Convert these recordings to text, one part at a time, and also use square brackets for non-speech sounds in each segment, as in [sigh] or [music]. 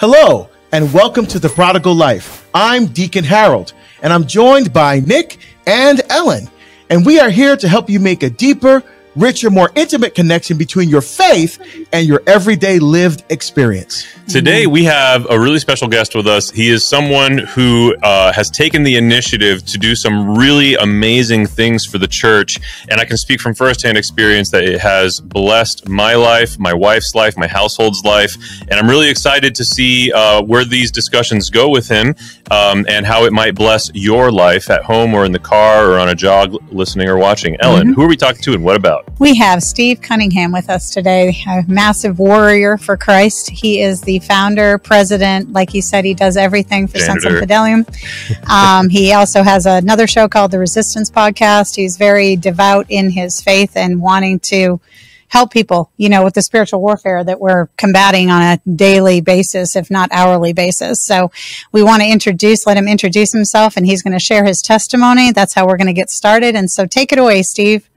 Hello, and welcome to The Prodigal Life. I'm Deacon Harold, and I'm joined by Nick and Ellen, and we are here to help you make a deeper, richer, more intimate connection between your faith and your everyday lived experience. Today, we have a really special guest with us. He is someone who uh, has taken the initiative to do some really amazing things for the church. And I can speak from firsthand experience that it has blessed my life, my wife's life, my household's life. And I'm really excited to see uh, where these discussions go with him um, and how it might bless your life at home or in the car or on a jog listening or watching. Ellen, mm-hmm. who are we talking to and what about? We have Steve Cunningham with us today, a massive warrior for Christ. He is the founder, president. Like you said, he does everything for Janitor. Sensus Fidelium. Um, he also has another show called the Resistance Podcast. He's very devout in his faith and wanting to help people, you know, with the spiritual warfare that we're combating on a daily basis, if not hourly basis. So we want to introduce, let him introduce himself and he's going to share his testimony. That's how we're going to get started. And so take it away, Steve.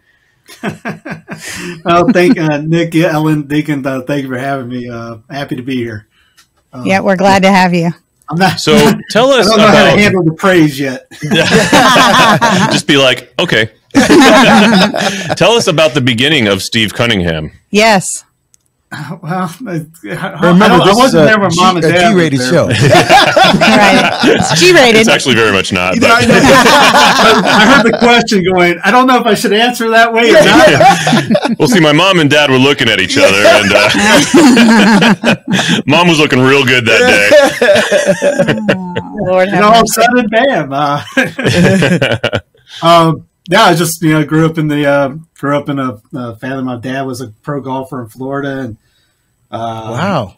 [laughs] well, thank uh, Nick, Ellen, Deacon. Uh, thank you for having me. Uh, happy to be here. Um, yeah, we're glad to have you. I'm not. So [laughs] tell us. I don't know about, how to handle the praise yet. [laughs] Just be like, okay. tell us about the beginning of Steve Cunningham. Yes. [laughs] Well, I, remember I, I wasn't there when mom and dad. A G-rated show, [laughs] right? It's G-rated. It's actually very much not. You know, I, [laughs] I, heard the question going. I don't know if I should answer that way or not. Yeah. Well, see, my mom and dad were looking at each other, and uh, mom was looking real good that day. oh, Lord, and all of a sudden, bam! Uh, um, yeah, I just you know grew up in the uh, grew up in a, a, family. My dad was a pro golfer in Florida, and uh, wow,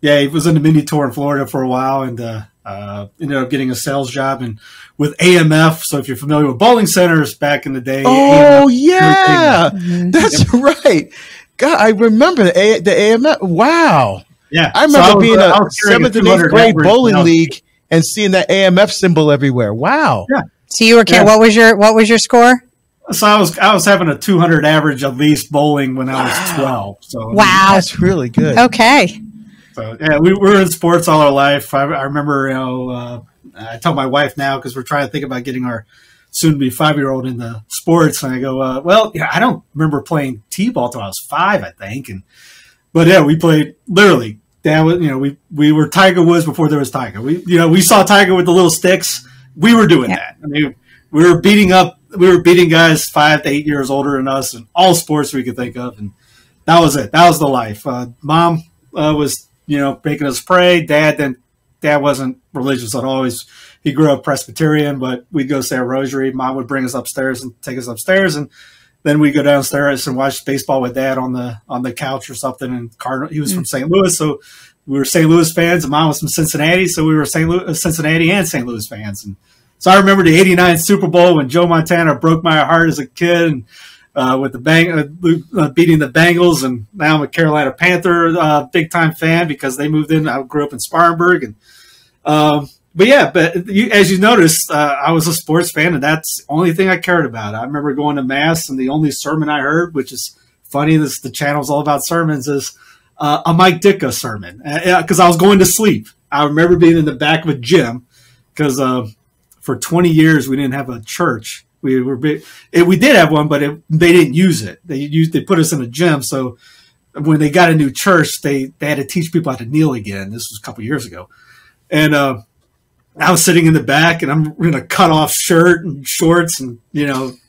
yeah, he was in the mini tour in Florida for a while, and uh, uh, ended up getting a sales job and with AMF. So if you're familiar with bowling centers back in the day, oh AMF, yeah, mm-hmm. [laughs] that's right. God, I remember the A- the AMF. Wow, yeah, I remember so I was, being a seventh and eighth grade bowling league and seeing that AMF symbol everywhere. Wow, yeah. So you were yeah. what was your what was your score? So I was I was having a 200 average at least bowling when I was 12. So wow, that's really good. Okay. So yeah, we, we were in sports all our life. I, I remember, you know, uh, I tell my wife now because we're trying to think about getting our soon to be five year old into sports, and I go, uh, well, yeah, I don't remember playing t-ball till I was five, I think, and but yeah, we played literally. That was, you know, we we were Tiger Woods before there was Tiger. We you know we saw Tiger with the little sticks we were doing that. I mean, we were beating up, we were beating guys five to eight years older than us in all sports we could think of, and that was it. That was the life. Uh, mom uh, was, you know, making us pray. Dad then, dad wasn't religious at all. He's, he grew up Presbyterian, but we'd go say a rosary. Mom would bring us upstairs and take us upstairs, and then we'd go downstairs and watch baseball with dad on the on the couch or something. And Cardinal, he was mm-hmm. from St. Louis, so we were St. Louis fans, and mom was from Cincinnati, so we were St. Louis, Cincinnati and St. Louis fans. And so I remember the '89 Super Bowl when Joe Montana broke my heart as a kid, and, uh, with the bang uh, uh, beating the Bengals, and now I'm a Carolina Panther uh, big time fan because they moved in. I grew up in Spartanburg, and um, but yeah, but you, as you noticed, uh, I was a sports fan, and that's the only thing I cared about. I remember going to mass, and the only sermon I heard, which is funny, this the channel's all about sermons, is uh, a Mike Ditka sermon because uh, I was going to sleep. I remember being in the back of a gym because uh, for 20 years we didn't have a church. We were it, we did have one, but it, they didn't use it. They used they put us in a gym. So when they got a new church, they they had to teach people how to kneel again. This was a couple years ago, and uh, I was sitting in the back, and I'm in a cut off shirt and shorts, and you know. [laughs]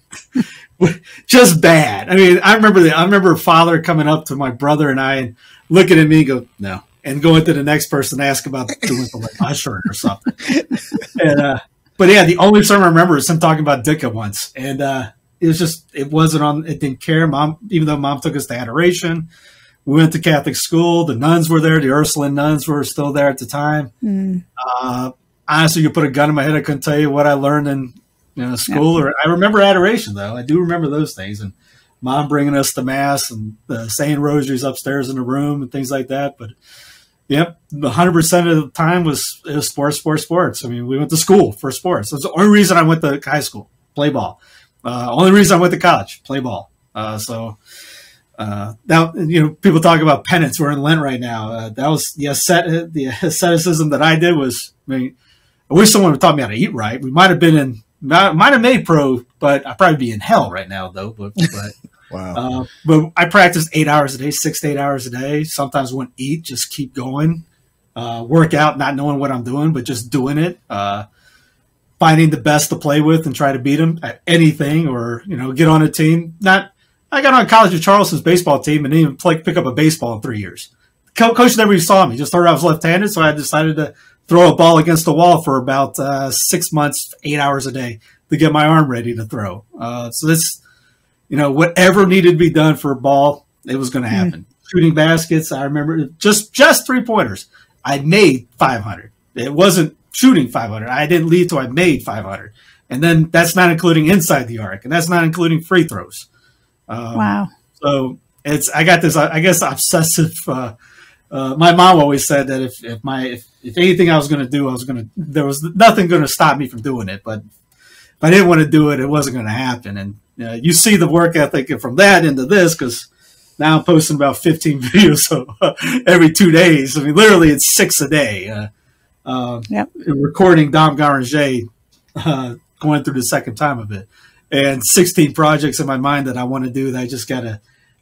just bad. I mean, I remember the, I remember father coming up to my brother and I and looking at me and go, no, and going to the next person to ask about doing the like my shirt or something. [laughs] and, uh, but yeah, the only sermon I remember is him talking about Ditka once. And, uh, it was just, it wasn't on, it didn't care. Mom, even though mom took us to adoration, we went to Catholic school. The nuns were there. The Ursuline nuns were still there at the time. Mm. Uh, honestly, you put a gun in my head. I couldn't tell you what I learned in you know, school. Yeah. Or I remember adoration though. I do remember those things. And mom bringing us to mass and uh, saying rosaries upstairs in the room and things like that. But yep, hundred percent of the time was, was sports, sports, sports. I mean, we went to school for sports. That's the only reason I went to high school, play ball. Uh, only reason I went to college, play ball. Uh, so uh, now, you know, people talk about penance. We're in Lent right now. Uh, that was the, ascet- the asceticism that I did was, I mean, I wish someone would taught me how to eat right. We might have been in, might have made pro, but I'd probably be in hell right now though. But, but [laughs] wow. Uh, but I practiced eight hours a day, six to eight hours a day. Sometimes wouldn't eat, just keep going. Uh, work out, not knowing what I'm doing, but just doing it. Uh, finding the best to play with and try to beat them at anything or, you know, get on a team. Not, I got on College of Charleston's baseball team and didn't even play, pick up a baseball in three years. Co- coach never even saw me, just thought I was left handed. So I decided to throw a ball against the wall for about uh, six months, eight hours a day to get my arm ready to throw. Uh, so this, you know, whatever needed to be done for a ball, it was going to happen. Mm. Shooting baskets, I remember just just three pointers. I made 500. It wasn't shooting 500. I didn't lead till I made 500, and then that's not including inside the arc, and that's not including free throws. Um, wow. So it's I got this I guess obsessive. Uh, uh, my mom always said that if, if my if, if anything I was going to do, I was going to there was nothing going to stop me from doing it. But if I didn't want to do it, it wasn't going to happen. And uh, you see the work ethic from that into this because now I'm posting about 15 [laughs] videos so, uh, every two days. I mean, literally, it's six a day. Uh, yep. Recording Dom Guéranger, uh, going through the second time of it, and 16 projects in my mind that I want to do that I just got to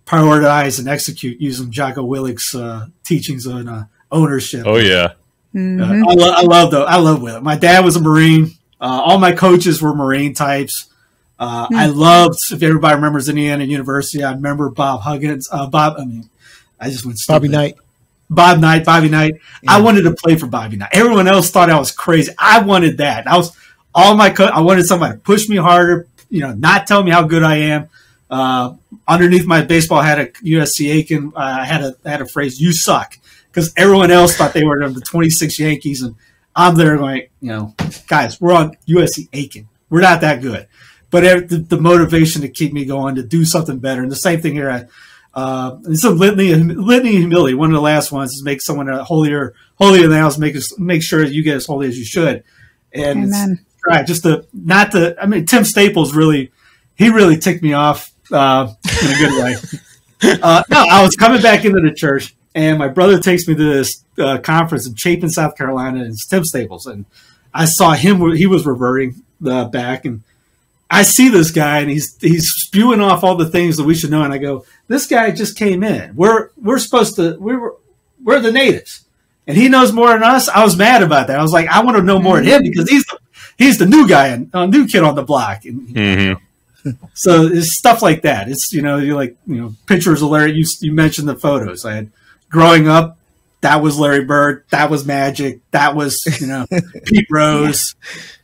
prioritize and execute using Jocko Willink's uh, teachings on uh, ownership. Oh yeah, mm-hmm. I, lo- I, love though. I love Willink. My dad was a Marine. all my coaches were Marine types. Uh, mm-hmm. I loved, if everybody remembers Indiana University, I remember Bob Huggins. Uh, Bob, I mean, I just went stupid. Bobby Knight. Bob Knight, Bobby Knight. Yeah. I wanted to play for Bobby Knight. Everyone else thought I was crazy. I wanted that. I was all my. Co- I wanted somebody to push me harder. You know, not tell me how good I am. Uh, underneath my baseball had a USC Aiken. Uh, I had a had a phrase, "You suck," because everyone else thought they were the 26 Yankees, and I'm there going, you know, guys, we're on USC Aiken. We're not that good but the, the, motivation to keep me going to do something better. And the same thing here. I, uh, it's a litany, litany of humility. One of the last ones is make someone a holier, holier than else. Make us, make sure you get as holy as you should. And right, just to not to. I mean, Tim Staples really, he really ticked me off uh, in a good way. uh, no, I was coming back into the church, and my brother takes me to this uh, conference in Chapin, South Carolina, and it's Tim Staples, and I saw him. He was reverting uh, back, and I see this guy and he's he's spewing off all the things that we should know, and I go, this guy just came in. We're we're supposed to we're we're the natives, and he knows more than us. I was mad about that. I was like, I want to know more than him because he's the, he's the new guy and a new kid on the block. And, mm-hmm. [laughs] so it's stuff like that. It's you know you like you know pictures of Larry. You you mentioned the photos. I had growing up. That was Larry Bird. That was Magic. That was you know [laughs] Pete Rose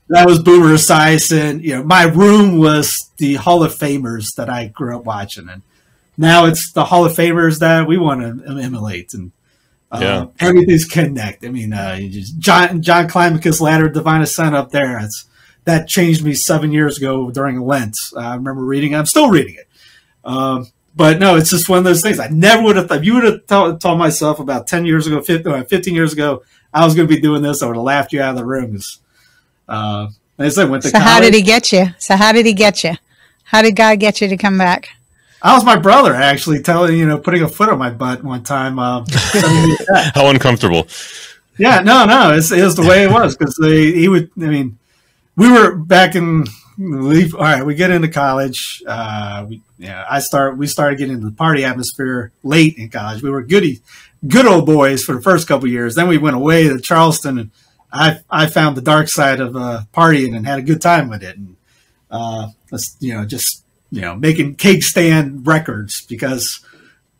that was Boomer Esiason. You know, my room was the Hall of Famers that I grew up watching, and now it's the Hall of Famers that we want to emulate, and uh, yeah. everything's connected. I mean, uh, just John John Climacus Ladder Divine Ascent up there. It's that changed me seven years ago during Lent. I remember reading. it. I'm still reading it. Um, but no, it's just one of those things. I never would have thought. You would have told, told myself about ten years ago, 15, uh, 15 years ago, I was going to be doing this. I would have laughed you out of the room. Uh, I said, went to so college. how did he get you? So how did he get you? How did God get you to come back? I was my brother actually telling you know putting a foot on my butt one time. Um, [laughs] how uncomfortable. Yeah, no, no, it's, it was the way it was because he would. I mean, we were back in. Leave, all right, we get into college. Uh, we, yeah, I start. We started getting into the party atmosphere late in college. We were goody, good old boys for the first couple years. Then we went away to Charleston and I I found the dark side of uh, partying and had a good time with it, and uh, you know, just you know, making keg stand records because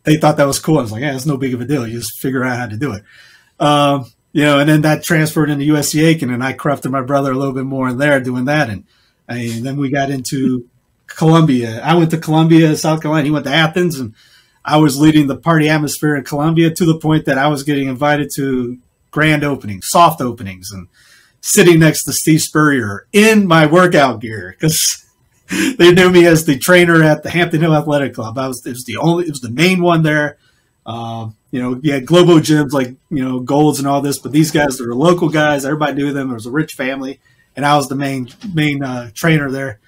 they thought that was cool. I was like, yeah, it's no big of a deal. You just figure out how to do it. Um, you know, and then that transferred into USC Aiken, and I corrupted my brother a little bit more in there doing that, and, and then we got into Columbia. I went to Columbia, South Carolina. He went to Athens, and I was leading the party atmosphere in Columbia to the point that I was getting invited to grand openings, soft openings, and sitting next to Steve Spurrier in my workout gear because [laughs] they knew me as the trainer at the Hampton Hill Athletic Club. I was it was the only it was the main one there. Uh, you know, you had Globo gyms like you know Golds and all this, but these guys were local guys. Everybody knew them. It was a rich family, and I was the main main uh, trainer there.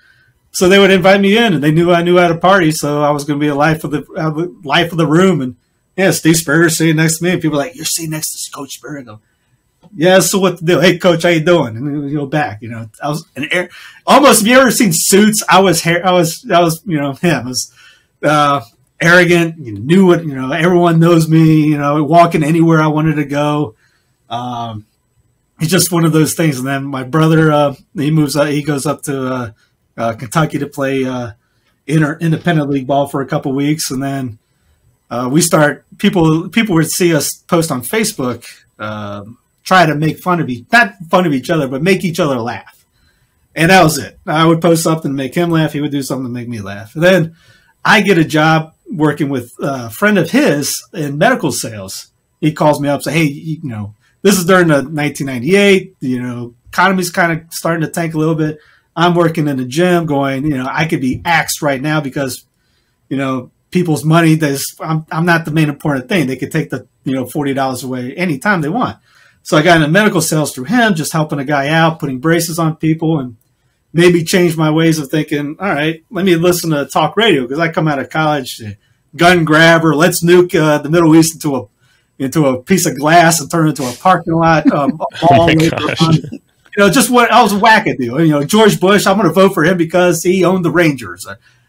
so they would invite me in, and they knew I knew how to party, so I was going to be a life of the life of the room. And yeah, Steve Spurrier sitting next to me, and people like, "You're sitting next to Coach Spurrier." Yeah, so what to do? Hey, coach, how you doing? And you go back. You know, I was an air, almost. Have you ever seen Suits? I was hair. I was. I was. You know, [laughs] him. I was uh, arrogant. You knew what. You know, everyone knows me. You know, walking anywhere I wanted to go. Um, it's just one of those things. And then my brother, uh, he moves. up. he goes up to uh, uh, Kentucky to play uh, inter- independent league ball for a couple weeks, and then uh, we start. People people would see us post on Facebook. Um, try to make fun of each not fun of each other, but make each other laugh. And that was it. I would post something to make him laugh. He would do something to make me laugh. And then I get a job working with a friend of his in medical sales. He calls me up, say, "Hey, you know, this is during the 1998. You know, economy's kind of starting to tank a little bit. I'm working in the gym, going, you know, I could be axed right now because, you know, people's money. There's, I'm, I'm not the main important thing. They could take the, you know, forty dollars away anytime they want. So I got into medical sales through him, just helping a guy out, putting braces on people, and maybe change my ways of thinking. All right, let me listen to talk radio because I come out of college, gun grabber, let's nuke uh, the Middle East into a into a piece of glass and turn it into a parking lot. [laughs] Um, oh you know, just what I was a wackadoo. You know, George Bush, I'm going to vote for him because he owned the Rangers.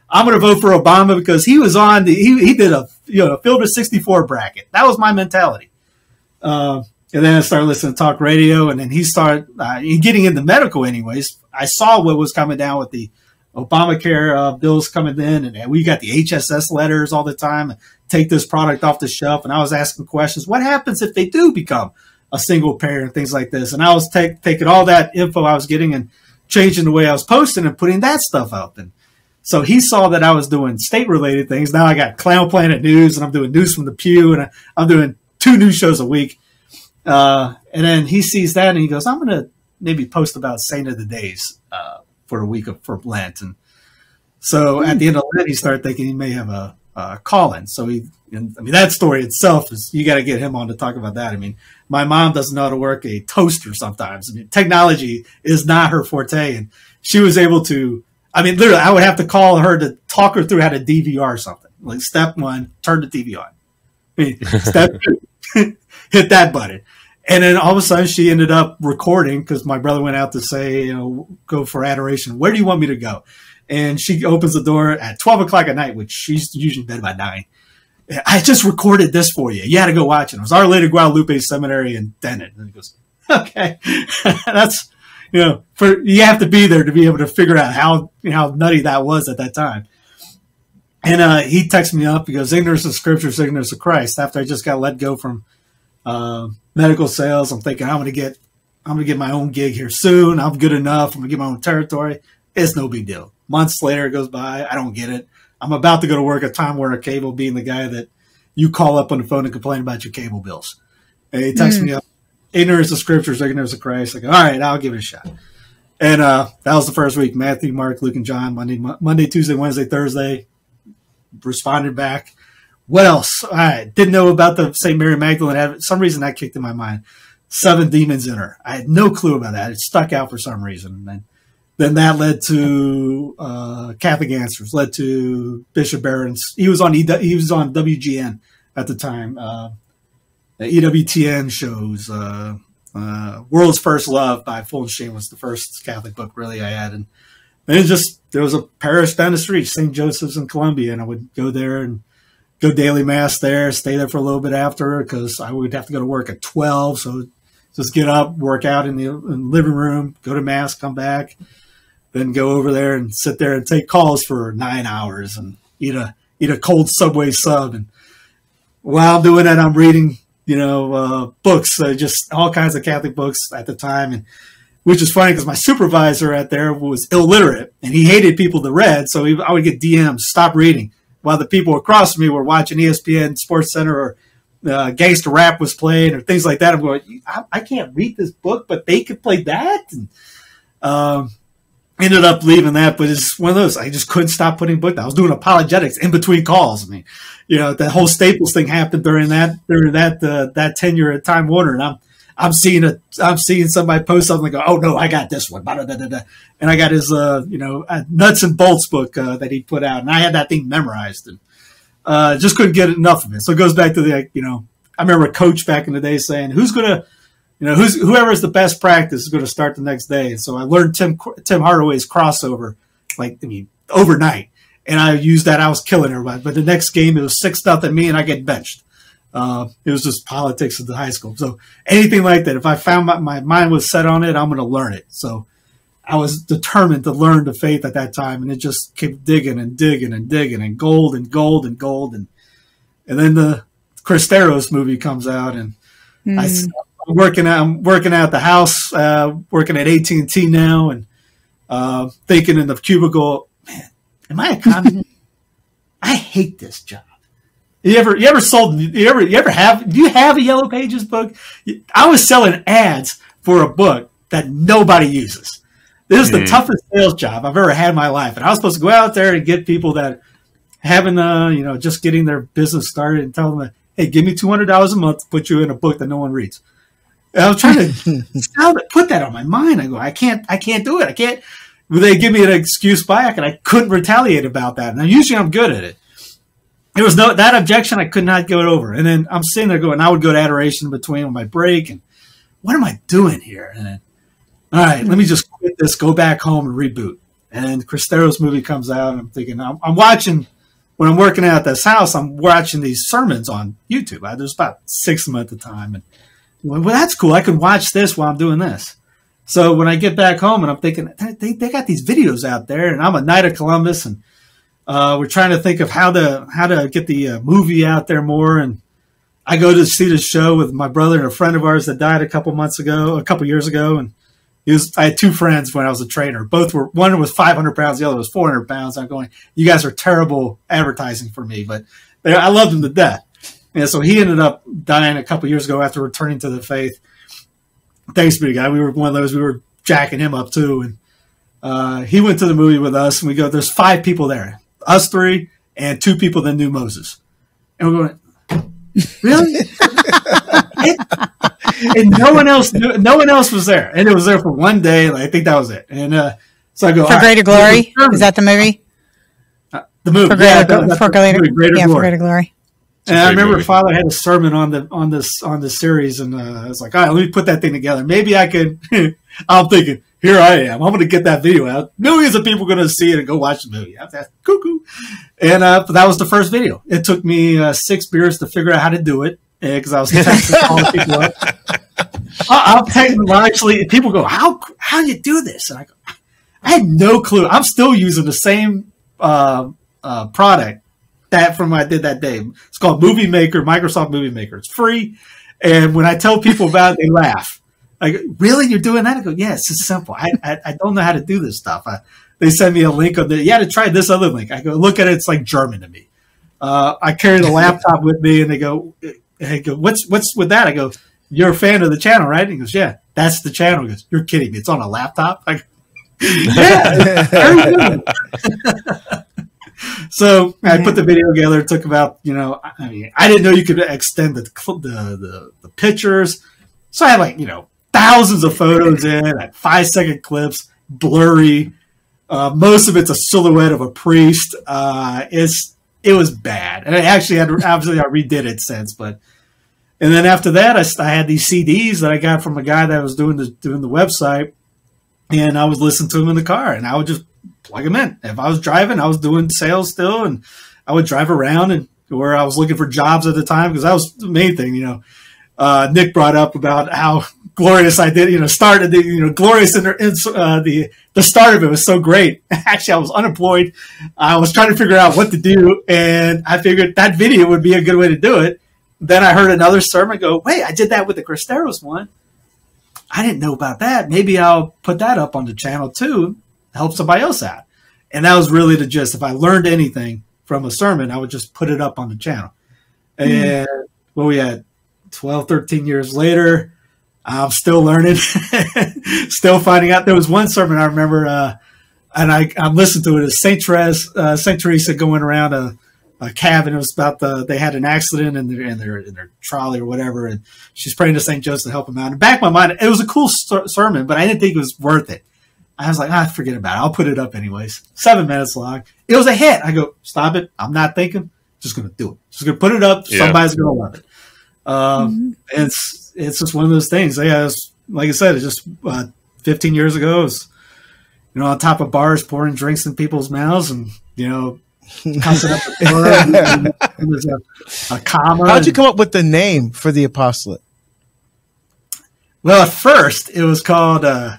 I'm going to vote for Obama because he was on the he, he did a you know field of 64 bracket. That was my mentality. Uh, and then I started listening to talk radio, and then he started uh, getting into medical. Anyways, I saw what was coming down with the Obamacare uh, bills coming in, and we got the HHS letters all the time. Take this product off the shelf, and I was asking questions: What happens if they do become a single payer and things like this? And I was take, taking all that info I was getting and changing the way I was posting and putting that stuff out. And so he saw that I was doing state related things. Now I got Clown Planet News, and I'm doing news from the pew, and I'm doing two news shows a week uh, and then he sees that and he goes, I'm going to maybe post about Saint of the Days uh, for a week of, for Lent. And so at the end of Lent, he started thinking he may have a, a call-in. So he, and, I mean, that story itself is, you got to get him on to talk about that. I mean, my mom doesn't know how to work a toaster sometimes. I mean, technology is not her forte. And she was able to, I mean, literally, I would have to call her to talk her through how to DVR something. Like step one, turn the TV on. I mean, step two, [laughs] hit that button. And then all of a sudden she ended up recording because my brother went out to say, you know, go for adoration. Where do you want me to go? And she opens the door at 12 o'clock at night, which she's usually in bed by nine. I just recorded this for you. You had to go watch it. It was Our Lady Guadalupe Seminary in Denton. And he goes, okay, [laughs] that's, you know, for, you have to be there to be able to figure out how, you know, how nutty that was at that time. And uh, he texts me up. He goes, ignorance of scripture, ignorance of Christ. After I just got let go from uh, medical sales. I'm thinking I'm going to get I'm going to get my own gig here soon. I'm good enough. I'm going to get my own territory. It's no big deal. Months later, it goes by. I don't get it. I'm about to go to work at Time Warner Cable, being the guy that you call up on the phone and complain about your cable bills. And he texts mm. me up, ignorance of scriptures, ignorance of Christ. Like, all right, I'll give it a shot. And uh, that was the first week. Matthew, Mark, Luke, and John. Monday, Monday, Tuesday, Wednesday, Thursday. Responded back. What else? I didn't know about the St. Mary Magdalene. For some reason that kicked in my mind. Seven demons in her. I had no clue about that. It stuck out for some reason. And then, that led to uh, Catholic Answers. Led to Bishop Barron's. He was on he was on WGN at the time. Uh, EWTN shows. Uh, uh, World's First Love by Fulton Sheen was the first Catholic book really I had, and then just there was a parish down the street, St. Joseph's in Columbia, and I would go there and go daily mass there, stay there for a little bit after because I would have to go to work at 12. So just get up, work out in the, in the, living room, go to mass, come back, then go over there and sit there and take calls for nine hours and eat a, eat a cold Subway sub. And while I'm doing that, I'm reading, you know, uh, books, uh, just all kinds of Catholic books at the time. And which is funny because my supervisor at there was illiterate and he hated people that read. So he, I would get DMs, stop reading while the people across me were watching ESPN Sports Center or uh, rap was playing or things like that. I'm going, I, I can't read this book, but they could play that. And, um, ended up leaving that, but it's one of those. I just couldn't stop putting book. I was doing apologetics in between calls. I mean, you know, the whole Staples thing happened during that during that uh, that tenure at Time Warner, and I'm I'm seeing a, I'm seeing somebody post something like, oh no, I got this one, and I got his, uh, you know, nuts and bolts book uh, that he put out, and I had that thing memorized, and uh, just couldn't get enough of it. So it goes back to the, you know, I remember a coach back in the day saying, who's gonna, you know, who's whoever is the best practice is going to start the next day. And so I learned Tim Tim Hardaway's crossover, like I mean, overnight, and I used that. I was killing everybody. But the next game, it was six nothing me, and I get benched. Uh, it was just politics of the high school. So anything like that, if I found my, my mind was set on it, I'm going to learn it. So I was determined to learn the faith at that time, and it just kept digging and digging and digging and gold and gold and gold and and then the Cristeros movie comes out, and mm. I, am working out. I'm working out the house, uh, working at AT and T now, and uh, thinking in the cubicle, man, am I a communist? [laughs] I hate this job. You ever you ever sold you ever you ever have do you have a Yellow Pages book? I was selling ads for a book that nobody uses. This is mm. the toughest sales job I've ever had in my life, and I was supposed to go out there and get people that having uh you know just getting their business started and tell them hey give me two hundred dollars a month to put you in a book that no one reads. And I was trying to [laughs] put that on my mind. I go I can't I can't do it. I can't. They give me an excuse back, and I couldn't retaliate about that. And usually I'm good at it there was no that objection I could not get over. And then I'm sitting there going, I would go to adoration between on my break, and what am I doing here? And then, all right, let me just quit this, go back home and reboot. And Cristero's movie comes out, and I'm thinking, I'm, I'm, watching when I'm working out at this house. I'm watching these sermons on YouTube. I, there's about six of them at the time, and well, that's cool. I can watch this while I'm doing this. So when I get back home, and I'm thinking, they, they got these videos out there, and I'm a Knight of Columbus, and uh, we're trying to think of how to how to get the uh, movie out there more. And I go to see the show with my brother and a friend of ours that died a couple months ago, a couple years ago, and he was. I had two friends when I was a trainer. Both were one was 500 pounds, the other was 400 pounds. I'm going, you guys are terrible advertising for me, but they, I loved him to death. And so he ended up dying a couple years ago after returning to the faith. Thanks be to God. We were one of those. We were jacking him up too, and uh, he went to the movie with us. And we go. There's five people there us three, and two people that knew Moses. And we're going, really? [laughs] and no one else knew, no one else was there. And it was there for one day. Like, I think that was it. And uh, so I go, For Greater right, Glory? Is that the movie? Uh, the movie. For Greater, yeah, for greater, movie, greater yeah, Glory. For greater Glory. And I remember movie. Father had a sermon on the on this on the series, and uh, I was like, "All right, let me put that thing together. Maybe I could." [laughs] I'm thinking, here I am. I'm going to get that video out. Millions of people are going to see it and go watch the movie. That's cuckoo. And uh, that was the first video. It took me uh, six beers to figure out how to do it because [laughs] I was texting calling people up. I'll text actually. People go, "How how do you do this?" And I go, "I had no clue. I'm still using the same uh, uh, product that from what I did that day. It's called Movie Maker, Microsoft Movie Maker. It's free, and when I tell people about it, they laugh like, really? You're doing that? I go, yeah, it's just simple. I, I, I don't know how to do this stuff. I, they send me a link of the, you had to try this other link. I go, look at it. It's like German to me. Uh, I carry the laptop with me and they go, hey, go, what's, what's with that? I go, you're a fan of the channel, right? And he goes, yeah, that's the channel. He goes, you're kidding me. It's on a laptop. I go, [laughs] yeah. [laughs] so I put the video together. It took about, you know, I mean, I didn't know you could extend the, the, the, the pictures. So I had like, you know, thousands of photos in, five second clips, blurry. Uh, most of it's a silhouette of a priest. Uh, it's it was bad, and I actually had obviously I redid it since, but and then after that, I, I had these CDs that I got from a guy that was doing the doing the website, and I was listening to them in the car, and I would just plug them in. If I was driving, I was doing sales still, and I would drive around and where I was looking for jobs at the time because that was the main thing, you know. Uh, Nick brought up about how [laughs] glorious I did. You know, started the you know glorious in, uh, the the start of it was so great. [laughs] Actually, I was unemployed. I was trying to figure out what to do, and I figured that video would be a good way to do it. Then I heard another sermon go, "Wait, I did that with the Cristeros one. I didn't know about that. Maybe I'll put that up on the channel too. Help somebody else out." And that was really the gist. If I learned anything from a sermon, I would just put it up on the channel. Mm. And what we had 12, 13 years later, I'm still learning, [laughs] still finding out. There was one sermon I remember, uh, and I, I listened to it as Saint Therese, uh, Saint Teresa going around a, a cabin. It was about the they had an accident in their in their in their trolley or whatever, and she's praying to Saint Joseph to help them out. And back in my mind, it was a cool ser- sermon, but I didn't think it was worth it. I was like, ah, forget about it. I'll put it up anyways. Seven minutes long. It was a hit. I go, stop it. I'm not thinking. Just gonna do it. Just gonna put it up. Yeah. Somebody's gonna love it. Um, mm-hmm. It's it's just one of those things. Yeah, was, like I said, it's just uh, 15 years ago. It was, you know, on top of bars, pouring drinks in people's mouths, and you know, cussing up the It was [laughs] a, a comma. How'd you come up with the name for the apostolate? Well, at first it was called uh,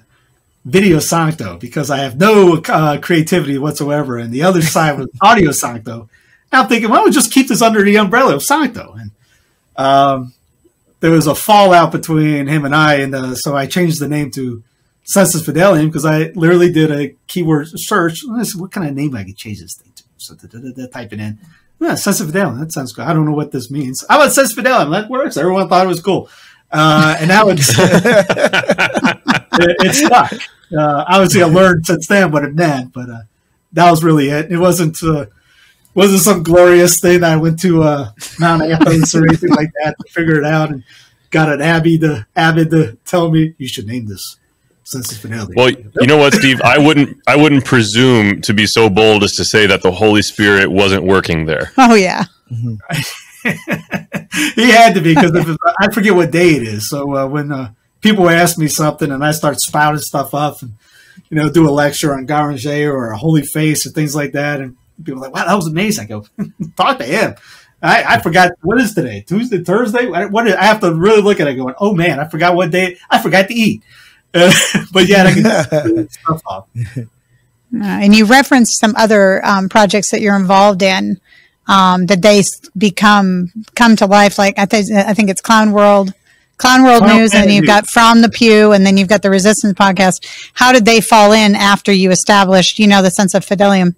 Video Sancto because I have no uh, creativity whatsoever, and the other side was [laughs] Audio Sancto. And I'm thinking, well, we'll just keep this under the umbrella of Sancto. And um, there was a fallout between him and I, and uh, so I changed the name to Sensus Fidelium because I literally did a keyword search. What kind of name I could change this thing to? So da, da, da, type it in. Yeah, Sensus Fidelium. That sounds good. I don't know what this means. How about Sensus Fidelium? That works. Everyone thought it was cool. Uh, and now it's [laughs] it, it, stuck. Uh, obviously, I learned since then what it meant, but uh, that was really it. It wasn't uh, wasn't some glorious thing that I went to uh, Mount Athos or anything like that to figure it out and got an Abby to Avid to tell me you should name this Sensus Fidelium. Well, you know what, Steve? I wouldn't I wouldn't presume to be so bold as to say that the Holy Spirit wasn't working there. Oh yeah. Mm-hmm. [laughs] he had to be because I forget what day it is. So uh, when uh, people ask me something and I start spouting stuff up and you know do a lecture on Guéranger or a Holy Face or things like that, and people are like, "Wow, that was amazing." I go, [laughs] "Talk to him." I, I, forgot what is today, Tuesday, Thursday. What is, I have to really look at it, going, "Oh man, I forgot what day. I forgot to eat." Uh, [laughs] but yeah, I can [laughs] stuff off. Uh, and you referenced some other um, projects that you're involved in um, that they become come to life. Like I, th- I think it's Clown World, Clown World Clown News, and you've got From the Pew, and then you've got the Resistance podcast. How did they fall in after you established, you know, the Sensus Fidelium?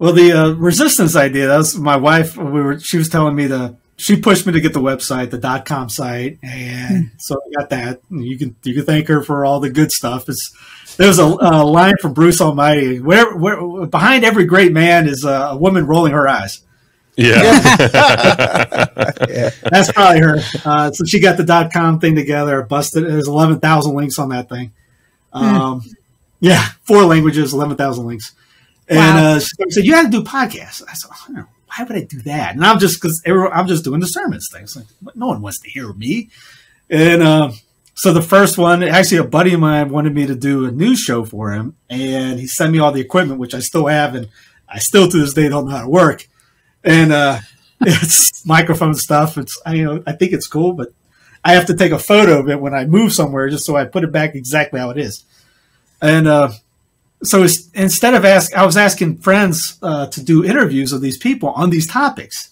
Well, the uh, resistance idea, that was my wife. We were, she was telling me the, she pushed me to get the website, the dot com site. And mm. so I got that. You can, you can thank her for all the good stuff. It's, there's a, a line from Bruce Almighty where, where behind every great man is a, a woman rolling her eyes. Yeah. [laughs] yeah. That's probably her. Uh, so she got the dot com thing together, busted. There's 11,000 links on that thing. Hmm. Um, mm. Yeah, four languages, 11,000 links. And wow. uh, she said, "You got to do podcasts." I said, oh, "Why would I do that?" And I'm just because I'm just doing the sermons thing. Like, no one wants to hear me. And uh, so the first one, actually, a buddy of mine wanted me to do a news show for him, and he sent me all the equipment, which I still have, and I still to this day don't know how to work. And uh, [laughs] it's microphone stuff. It's I you know I think it's cool, but I have to take a photo of it when I move somewhere, just so I put it back exactly how it is. And uh, so instead of ask, I was asking friends uh, to do interviews of these people on these topics,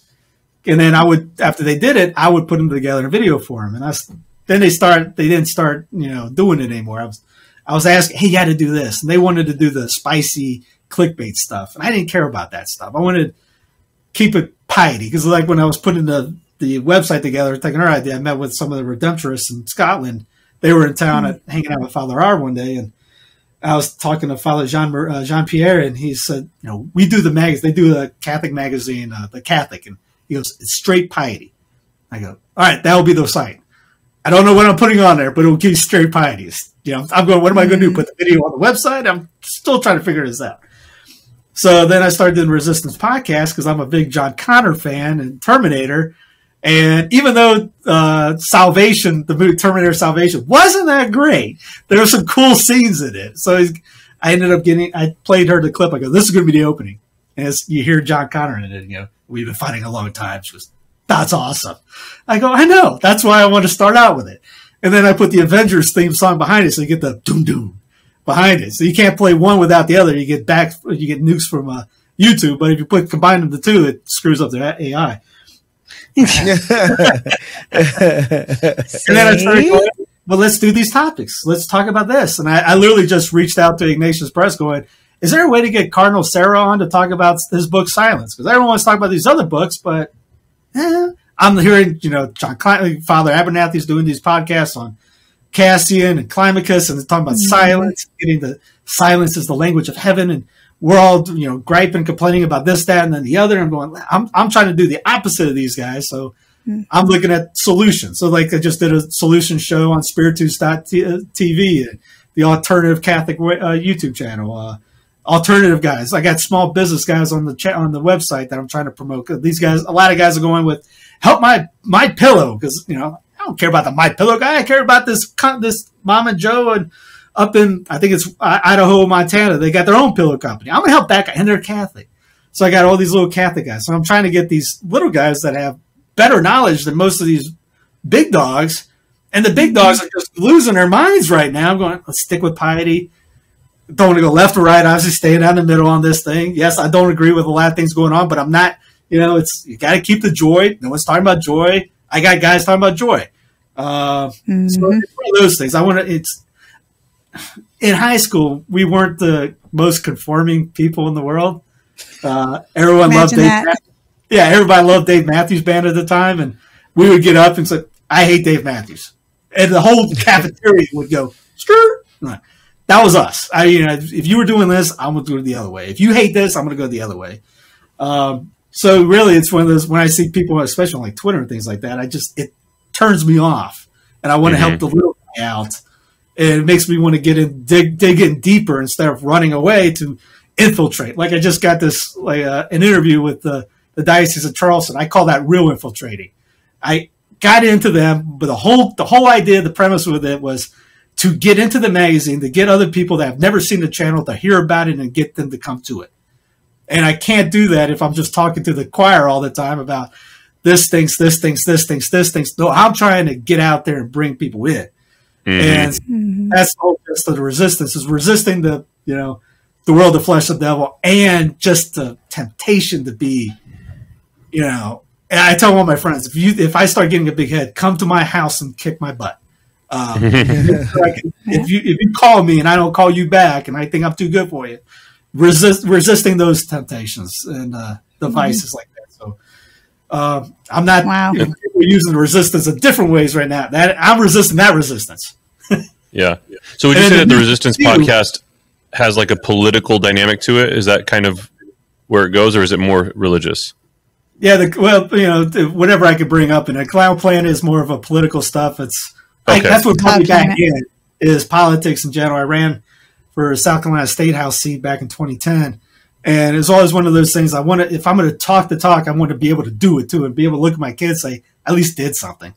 and then I would, after they did it, I would put them together in a video for them. And I, then they start, they didn't start, you know, doing it anymore. I was, I was asking, hey, you got to do this, and they wanted to do the spicy clickbait stuff, and I didn't care about that stuff. I wanted keep it piety because, like, when I was putting the the website together, thinking, all right, I met with some of the Redemptorists in Scotland. They were in town mm-hmm. at, hanging out with Father R one day, and I was talking to Father Jean uh, Jean Pierre, and he said, you know, we do the mags. They do the Catholic magazine, uh, the Catholic, and he goes, it's straight piety. I go, all right, that will be the site. I don't know what I'm putting on there, but it will give you straight piety. You know, I'm going, what am I going to do? Put the video on the website? I'm still trying to figure this out. So then I started doing Resistance podcast because I'm a big John Connor fan and Terminator. And even though uh, Salvation, the movie Terminator Salvation, wasn't that great, there were some cool scenes in it. So I ended up getting, I played her the clip. I go, this is going to be the opening. And you hear John Connor in it, and you know, we've been fighting a long time. She goes, that's awesome. I go, I know. That's why I want to start out with it. And then I put the Avengers theme song behind it, so you get the doom doom behind it. So you can't play one without the other. You get back, you get nukes from uh, YouTube. But if you put combine them the two, it screws up their AI [laughs] and then I started going, well, let's do these topics. Let's talk about this. And I, I, literally just reached out to Ignatius Press going, is there a way to get Cardinal Sarah on to talk about his book Silence? Because everyone wants to talk about these other books, but eh. I'm hearing, you know, John Klein, Father Abernathy's doing these podcasts on Cassian and Climacus, and they're talking about mm-hmm. silence, getting the silence is the language of heaven. And we're all you know griping, complaining about this, that, and then the other. I'm going. I'm I'm trying to do the opposite of these guys. So mm. I'm looking at solutions. So like I just did a solution show on Spiritus.tv, the alternative Catholic uh, YouTube channel. Uh, alternative guys. I got small business guys on the chat on the website that I'm trying to promote. These guys, a lot of guys are going with help my my pillow because you know don't care about the my pillow guy. I care about this this mom and Joe and up in I think it's Idaho, Montana. They got their own pillow company. I'm gonna help that guy, and they're Catholic. So I got all these little Catholic guys. So I'm trying to get these little guys that have better knowledge than most of these big dogs. And the big dogs are just losing their minds right now. I'm going, let's stick with piety don't want to go left or right. Obviously, staying down the middle on this thing. Yes, I don't agree with a lot of things going on, but I'm not. You know, it's you got to keep the joy. No one's talking about joy. I got guys talking about joy. Uh, mm-hmm. So it's one of those things. I want to. It's in high school. We weren't the most conforming people in the world. Uh, everyone Imagine loved Dave. Yeah, everybody loved Dave Matthews Band at the time, and we would get up and say, "I hate Dave Matthews," and the whole cafeteria [laughs] would go, "Skirt." that was us. I, you know, if you were doing this, I'm to do it the other way. If you hate this, I'm going to go the other way. Um, so really, it's one of those when I see people, especially on like Twitter and things like that, I just it turns me off, and I want to mm-hmm. help the little guy out. And it makes me want to get in, dig, dig in deeper instead of running away to infiltrate. Like I just got this, like uh, an interview with the the diocese of Charleston. I call that real infiltrating. I got into them, but the whole the whole idea, the premise with it was to get into the magazine, to get other people that have never seen the channel to hear about it and get them to come to it. And I can't do that if I'm just talking to the choir all the time about this thinks, this thinks, this thinks, this thinks. No, I'm trying to get out there and bring people in. Mm-hmm. And mm-hmm. that's the whole gist of the resistance is resisting the, you know, the world, the flesh, the devil, and just the temptation to be, you know, and I tell all my friends, if you if I start getting a big head, come to my house and kick my butt. Um, [laughs] like if you if you call me and I don't call you back and I think I'm too good for you, resist resisting those temptations and uh, the mm-hmm. vices like that. So uh, I'm not wow. you know, using resistance in different ways right now. That I'm resisting that resistance. yeah. [laughs] So would you and say that the resistance podcast has like a political dynamic to it? Is that kind of where it goes, or is it more religious? Yeah, the, well, you know, whatever I could bring up, and a clown plan is more of a political stuff. It's Okay. that's what brought me back in is politics in general. I ran for South Carolina State House seat back in 2010. And it's always one of those things I want to, if I'm going to talk the talk, I want to be able to do it too and be able to look at my kids and say, at least did something.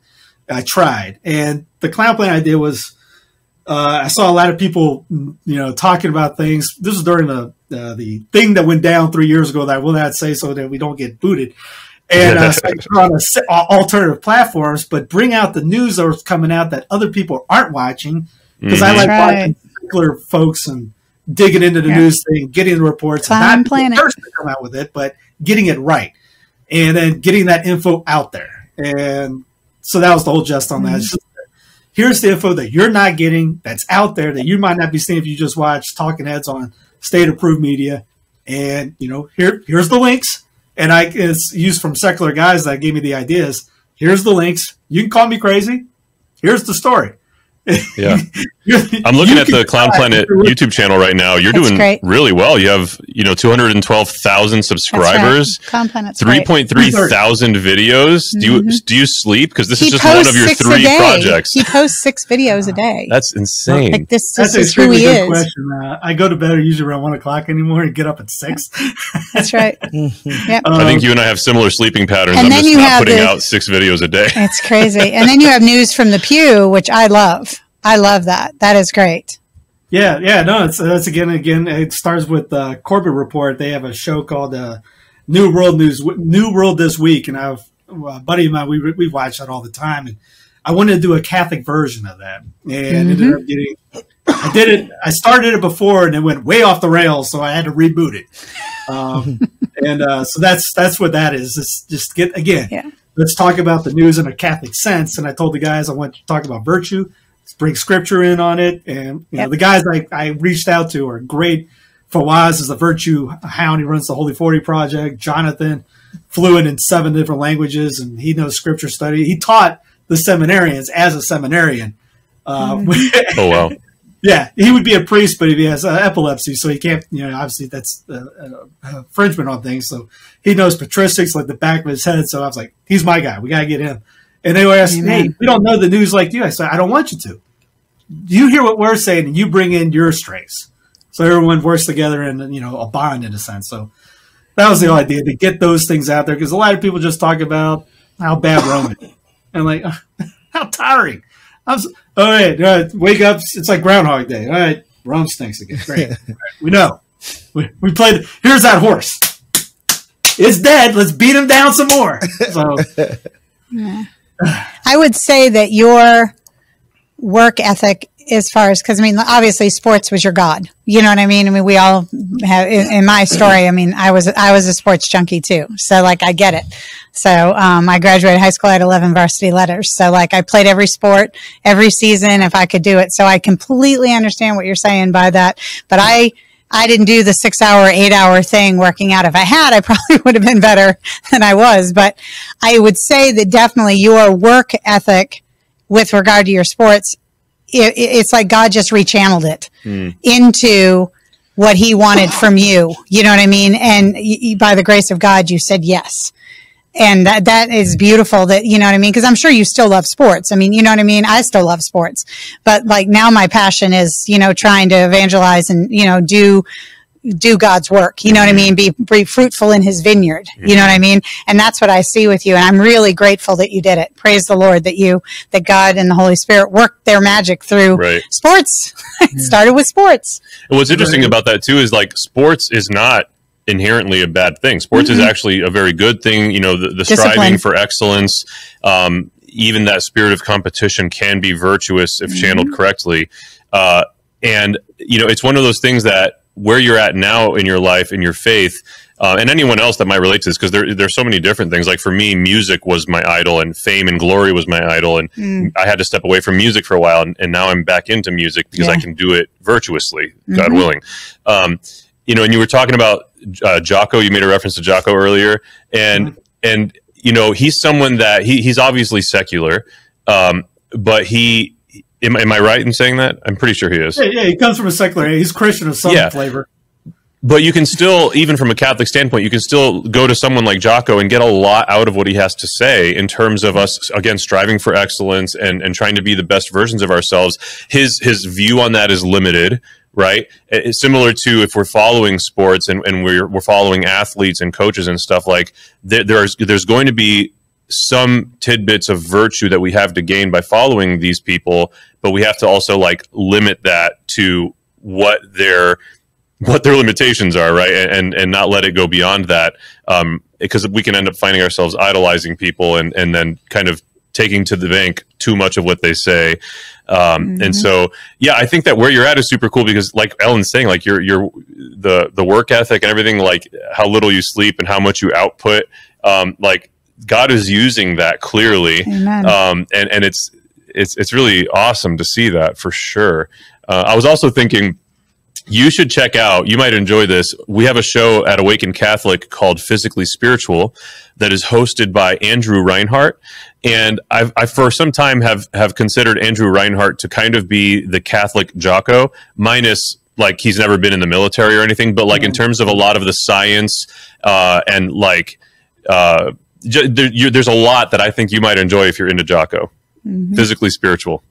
I tried. And the clown plan idea was, uh, I saw a lot of people, you know, talking about things. This was during the, uh, the thing that went down three years ago that I will not say so that we don't get booted and uh, [laughs] on a, alternative platforms, but bring out the news that's coming out that other people aren't watching. Because mm-hmm. I like right. watching particular folks and digging into the yeah. news thing, getting the reports, Clown not planet. the person to come out with it, but getting it right, and then getting that info out there. And so that was the whole gist on mm-hmm. that. Here's the info that you're not getting, that's out there that you might not be seeing if you just watch Talking Heads on state approved media. And you know, here here's the links and I it's used from secular guys that gave me the ideas. Here's the links. You can call me crazy. Here's the story. Yeah. [laughs] I'm looking at the Clown Planet YouTube channel right now. You're That's doing great. really well. You have, you know, 212,000 subscribers. Right. 3.3 thousand videos. Mm-hmm. Do you do you sleep because this he is just one of your three projects. He posts 6 videos a day. That's insane. Like this, this is who he is. Question. Uh, I go to bed usually around 1 o'clock anymore and get up at 6. That's right. [laughs] yep. I think you and I have similar sleeping patterns. And I'm then just you not have putting the, out 6 videos a day. It's crazy. and then you have news from the pew, which I love. I love that. That is great. Yeah, yeah, no, it's that's again, again. It starts with uh, Corbett Report. They have a show called uh, New World News, New World this week, and I've a buddy of mine. We we watch that all the time, and I wanted to do a Catholic version of that, and mm-hmm. ended up getting. I did it. I started it before, and it went way off the rails, so I had to reboot it. Um, [laughs] and uh, so that's that's what that is. It's just get again. Yeah. Let's talk about the news in a Catholic sense. And I told the guys I want to talk about virtue bring scripture in on it. And you know, the guys I, I reached out to are great. Fawaz is a virtue hound. He runs the Holy 40 project. Jonathan, fluent in seven different languages, and he knows scripture study. He taught the seminarians as a seminarian. Uh, mm-hmm. [laughs] oh, wow. yeah, he would be a priest, but he has uh, epilepsy, so he can't. You know, obviously that's uh, uh, infringement on things. So he knows patristics like the back of his head. So I was like, he's my guy. We gotta get him. And they were asking, hey, we don't know the news like you. I said, I don't want you to. You hear what we're saying, and you bring in your strengths. So everyone works together in you know a bond in a sense. So that was the idea to get those things out there because a lot of people just talk about how bad Rome is, and like [laughs] how tiring. I was all right, all right. Wake up. It's like Groundhog Day. All right, Rome stinks again. Great. Right, we know. We, we played. Here's that horse. It's dead. Let's beat him down some more. So. [laughs] Yeah. I would say that your work ethic as far as because I mean obviously sports was your god. You know what I mean? I mean we all have in, in, my story I mean I was I was a sports junkie too. So like I get it. So um, I graduated high school at 11 varsity letters. So like I played every sport every season if I could do it. So I completely understand what you're saying by that. But I I didn't do the six hour, eight hour thing working out. If I had, I probably [laughs] would have been better than I was. But I would say that definitely your work ethic with regard to your sports, it, it's like God just rechanneled it mm. into what he wanted from you. You know what I mean? And by the grace of God, you said yes and that that is beautiful that you know what i mean because i'm sure you still love sports i mean you know what i mean i still love sports but like now my passion is you know trying to evangelize and you know do do God's work. You know what I mean? Be, be fruitful in his vineyard. You know what I mean? And that's what I see with you. And I'm really grateful that you did it. Praise the Lord that you, that God and the Holy Spirit worked their magic through right. sports. [laughs] it started with sports. And what's interesting about that too is like sports is not inherently a bad thing. Sports mm-hmm. is actually a very good thing. You know, the, the striving for excellence, um, even that spirit of competition can be virtuous if mm-hmm. channeled correctly. Uh, and, you know, it's one of those things that where you're at now in your life, in your faith, uh, and anyone else that might relate to this, because there, there's so many different things. Like for me, music was my idol, and fame and glory was my idol, and mm. I had to step away from music for a while, and, and now I'm back into music because yeah. I can do it virtuously, mm-hmm. God willing. Um, you know, and you were talking about uh, Jocko. You made a reference to Jocko earlier, and mm-hmm. and you know he's someone that he, he's obviously secular, um, but he. Am, am, I right in saying that? I'm pretty sure he is. Yeah, yeah he comes from a secular. He's Christian of some yeah. flavor. But you can still, even from a Catholic standpoint, you can still go to someone like Jocko and get a lot out of what he has to say in terms of us again striving for excellence and, and trying to be the best versions of ourselves. His his view on that is limited, right? It's similar to if we're following sports and, and we're, we're following athletes and coaches and stuff like there, there's, there's going to be some tidbits of virtue that we have to gain by following these people, but we have to also like limit that to what their what their limitations are, right? And and not let it go beyond that, um, because we can end up finding ourselves idolizing people and and then kind of taking to the bank too much of what they say. Um, mm-hmm. And so, yeah, I think that where you're at is super cool because, like Ellen's saying, like your your the the work ethic and everything, like how little you sleep and how much you output, um, like God is using that clearly, um, and and it's it's it's really awesome to see that for sure. Uh, I was also thinking you should check out you might enjoy this we have a show at Awaken catholic called physically spiritual that is hosted by andrew reinhardt and I've, I for some time have have considered andrew reinhardt to kind of be the catholic jocko minus like he's never been in the military or anything but like mm-hmm. in terms of a lot of the science uh, and like uh, j- there, you, there's a lot that i think you might enjoy if you're into jocko mm-hmm. physically spiritual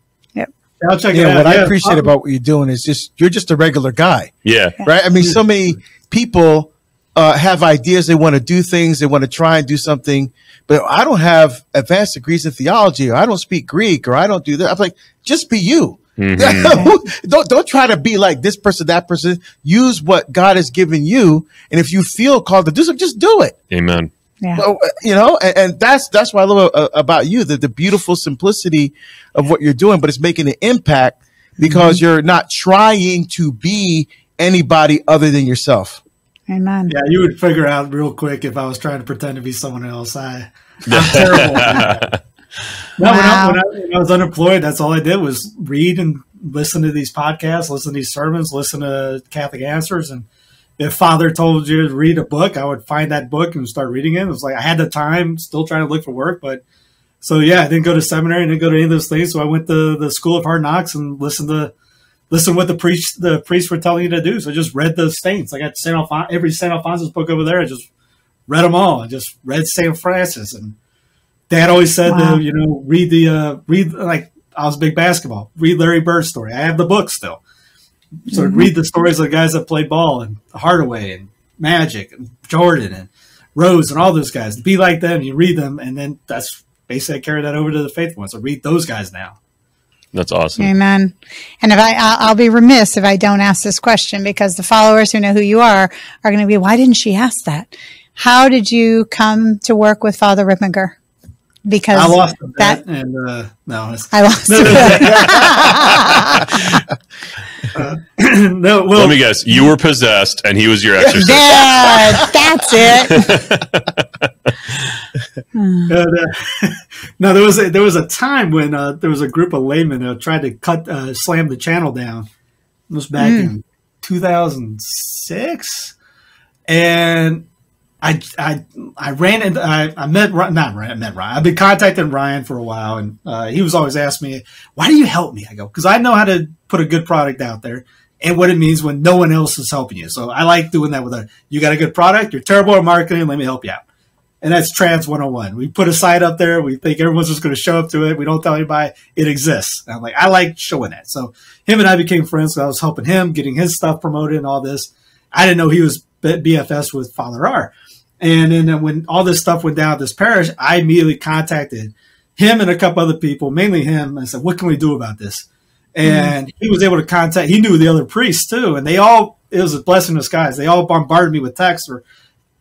I'll check yeah, What yeah. I appreciate about what you're doing is just you're just a regular guy. Yeah. Right. I mean, so many people uh, have ideas. They want to do things. They want to try and do something, but I don't have advanced degrees in theology, or I don't speak Greek, or I don't do that. I'm like, just be you. Mm-hmm. [laughs] don't don't try to be like this person, that person. Use what God has given you, and if you feel called to do something, just do it. Amen. Yeah. You know, and, and, that's that's what I love uh, about you the, the beautiful simplicity of what you're doing, but it's making an impact because mm-hmm. you're not trying to be anybody other than yourself. Amen. Yeah, you would figure out real quick if I was trying to pretend to be someone else. I, I'm [laughs] terrible. no, wow. when, I, when, I, when I was unemployed, that's all I did was read and listen to these podcasts, listen to these sermons, listen to Catholic Answers, and if father told you to read a book, I would find that book and start reading it. It was like I had the time, still trying to look for work, but so yeah, I didn't go to seminary, I didn't go to any of those things. So I went to the School of Hard Knocks and listened to listen what the priest the priests were telling you to do. So I just read the saints. I got Saint Alphon- every Saint Alphonsus book over there. I just read them all. I just read Saint Francis, and Dad always said wow. to you know read the uh, read like I was big basketball. Read Larry Bird's story. I have the book still. So mm-hmm. read the stories of the guys that played ball and Hardaway and Magic and Jordan and Rose and all those guys. Be like them. You read them, and then that's basically I carry that over to the faithful ones. So read those guys now. That's awesome. Amen. And if I, I'll be remiss if I don't ask this question because the followers who know who you are are going to be, why didn't she ask that? How did you come to work with Father Ripperger? Because I lost that, and uh, no, I lost. [laughs] No, [laughs] uh, [clears throat] no well, let me guess. You were possessed, and he was your exorcist. Yeah, that's it. [laughs] and, uh, no, there was a, there was a time when uh, there was a group of laymen that tried to cut uh, slam the channel down. It was back mm. in 2006, and I I I ran and I, I met not Ryan, I met Ryan. I've been contacting Ryan for a while, and uh, he was always asking me, "Why do you help me?" I go, "Because I know how to put a good product out there." And what it means when no one else is helping you. So I like doing that with a, you got a good product, you're terrible at marketing, let me help you out and that's Trans 101. We put a site up there. We think everyone's just going to show up to it. We don't tell anybody it exists. And I'm like, I like showing that. So him and I became friends. So I was helping him, getting his stuff promoted and all this. I didn't know he was BFS with Father R. And then when all this stuff went down at this parish, I immediately contacted him and a couple other people, mainly him. I said, what can we do about this? And mm-hmm. he was able to contact, he knew the other priests too. And they all, it was a blessing in disguise. They all bombarded me with texts or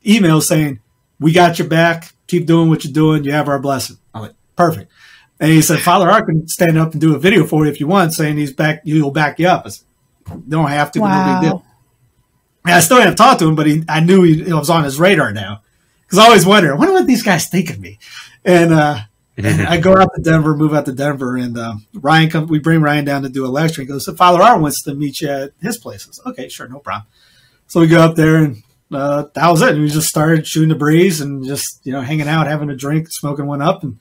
emails saying, we got your back. Keep doing what you're doing. You have our blessing. I'm like, perfect. And he said, Father Art can stand up and do a video for you if you want, saying he's back, he'll back you up. I said, don't have to, wow. no big deal. And I still haven't talked to him, but he, I knew he it was on his radar now. Because I always wonder, I wonder what these guys think of me. And, uh, and I go out to Denver, move out to Denver, and uh, Ryan comes. We bring Ryan down to do a lecture. He goes, "Father Art wants to meet you at his place." Said, okay, sure, no problem. So we go up there, and uh, that was it. We just started shooting the breeze and just you know hanging out, having a drink, smoking one up, and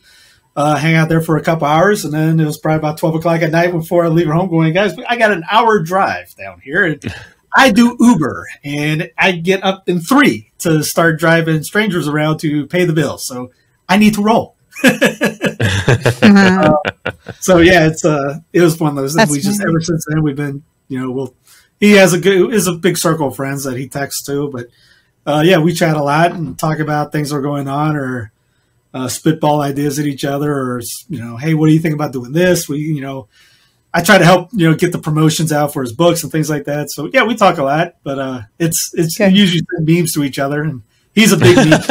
uh, hang out there for a couple hours. And then it was probably about twelve o'clock at night before I leave home. Going, guys, I got an hour drive down here. I do Uber, and I get up in three to start driving strangers around to pay the bills. So I need to roll. [laughs] uh, so yeah, it's uh, it was one of those. That's we just ever since then we've been you know we'll he has a good is a big circle of friends that he texts to. But uh, yeah, we chat a lot and talk about things that are going on or uh, spitball ideas at each other, or you know, hey, what do you think about doing this? We you know, I try to help you know get the promotions out for his books and things like that. So yeah, we talk a lot, but uh, it's it's okay. usually memes to each other, and he's a big meme. [laughs]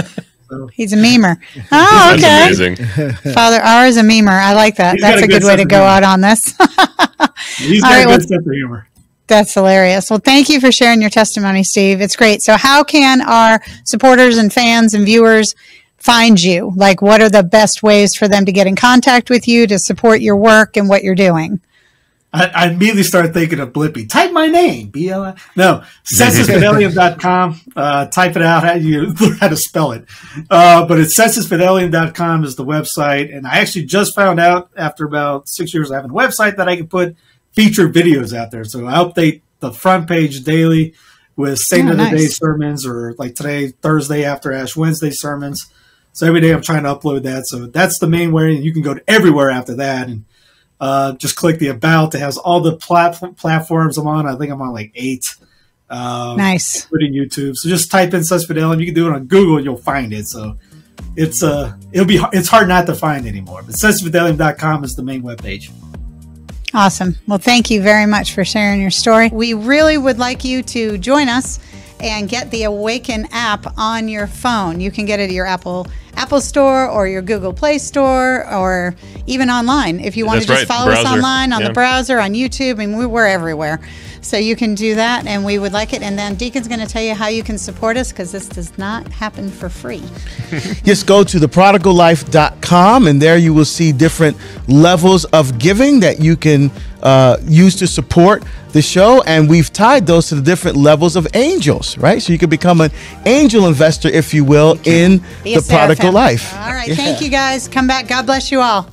So. He's a memer. [laughs] Oh, okay. Father R is a memer. I like that. He's That's a, a good, good way to go out on this. [laughs] He's got All a good well, sense of humor. That's hilarious. Well, thank you for sharing your testimony, Steve. It's great. So, how can our supporters and fans and viewers find you? Like, what are the best ways for them to get in contact with you to support your work and what you're doing? I, I immediately started thinking of Blippy. Type my name, B L I. No, sensusfidelium.com. Uh, type it out. How you [laughs] learn how to spell it. Uh, but it's sensusfidelium.com is the website. And I actually just found out after about six years of having a website that I can put feature videos out there. So I update the front page daily with Saint oh, of the nice. Day sermons or like today, Thursday after Ash Wednesday sermons. So every day I'm trying to upload that. So that's the main way. You can go to everywhere after that and uh, just click the about. It has all the plat- platforms I'm on. I think I'm on like eight. Um, nice. Including YouTube. So just type in Sensus Fidelium. You can do it on Google and you'll find it. So it's uh it'll be it's hard not to find anymore. But sensusfidelium.com is the main webpage. Awesome. Well, thank you very much for sharing your story. We really would like you to join us and get the Awaken app on your phone. You can get it at your Apple Apple Store or your Google Play Store or even online. If you want That's to just right. follow us online on yeah. the browser, on YouTube, I mean, we're everywhere. So you can do that, and we would like it. And then Deacon's going to tell you how you can support us because this does not happen for free. [laughs] [laughs] Just go to theprodigallife.com, and there you will see different levels of giving that you can uh, use to support the show. And we've tied those to the different levels of angels, right? So you can become an angel investor, if you will, in the prodigal life. All right. Yeah. Thank you, guys. Come back. God bless you all.